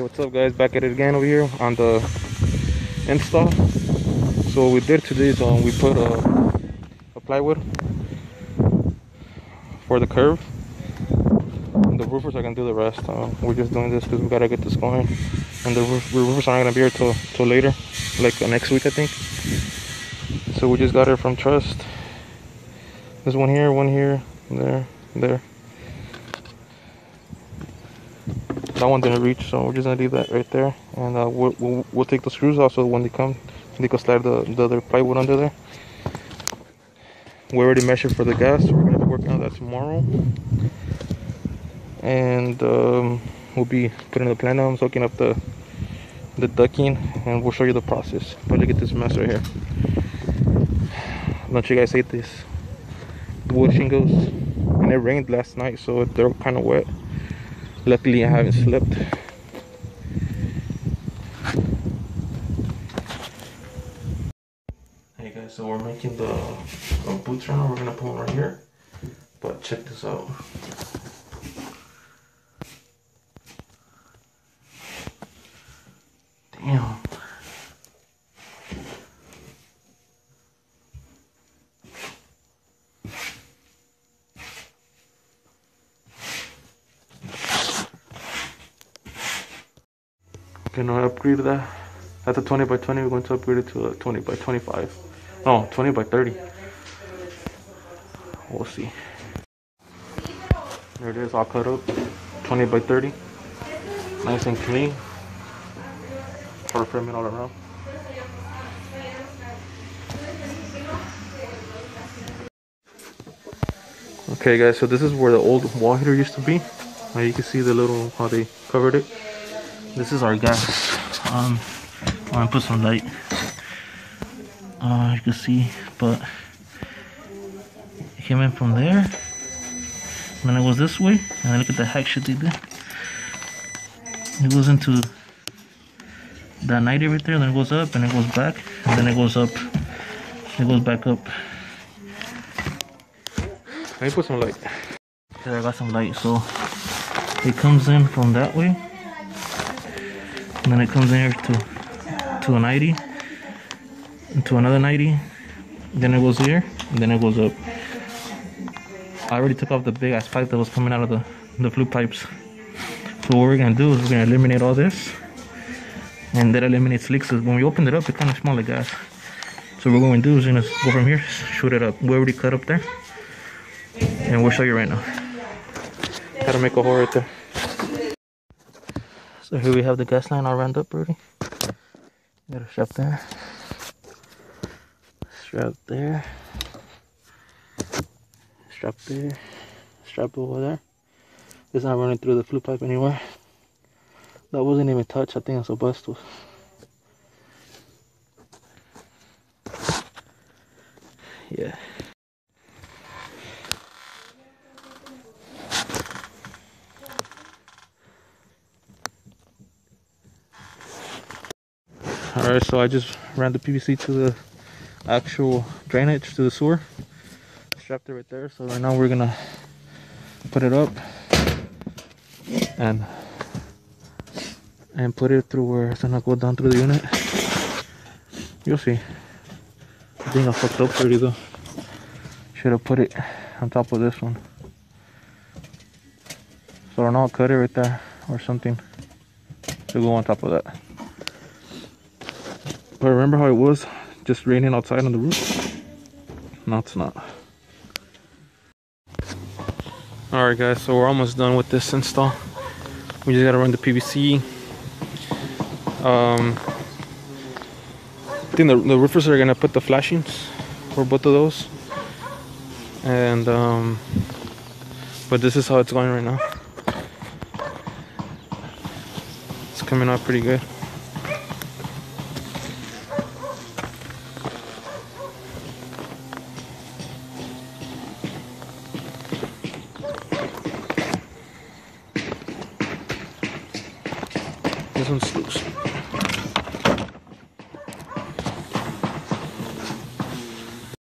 up guys? Back at it again over here on the install. So what we did today is um, we put a, a plywood for the curve. And the roofers are gonna do the rest. Uh, we're just doing this because we gotta get this going. And the roof, roofers aren't gonna be here till till later like uh, next week i think. So we just got it from trust. There's one here one here there there that one didn't reach so we're just gonna leave that right there. And uh, we'll, we'll, we'll, take the screws off so when they come they can slide the, the other plywood under there. We already measured for the gas so we're gonna be working on that tomorrow. And um, we'll be putting the plenums hooking up the the ducking and we'll show you the process. But look at this mess right here. Don't you guys hate this? The wood shingles. And it rained last night so they're kind of wet luckily I haven't slept hey guys so we're making the, the boots right now we're gonna put one right here. But check this out I upgraded that. That's a 20 by 20. We're going to upgrade it to a 20 by 25. No, 20 by 30. We'll see. There it is, all cut up. 20 by 30. Nice and clean. Color framing all around. Okay guys, so this is where the old wall heater used to be. Now you can see the little, how they covered it this is our gas um i'm gonna put some light uh you can see but it came in from there and then it goes this way and then look at the hack shit they did it goes into that 90 right there and then it goes up and it goes back and then it goes up it goes back up. Let me put some light. There i got some light so it comes in from that way and then it comes in here to to a 90 to another 90 then it goes here and then it goes up. I already took off the big ass pipe that was coming out of the the flue pipes. So what we're gonna do is we're gonna eliminate all this and that eliminates leaks. Because when we opened it up it kind of smelled like gas. So what we're going to do is we're gonna go from here shoot it up. We already cut up there and we'll show you right now. To make a hole right there so here we have the gas line all round up Rudy. Got a strap there. Strap there. Strap there. Strap over there. It's not running through the flue pipe anywhere. That wasn't even touched. I think it's asbestos. Yeah. All right so i just ran the pvc to the actual drainage to the sewer. Strapped it right there so right now we're gonna put it up and and put it through where it's gonna go down through the unit. You'll see. I think i fucked up already though. Should have put it on top of this one. So i'll cut it right there or something to go on top of that but remember how it was just raining outside on the roof? No, it's not. Alright guys, so we're almost done with this install. We just gotta run the PVC. Um, I think the, the roofers are gonna put the flashings for both of those. And, um, but this is how it's going right now. It's coming out pretty good. São dos Rios.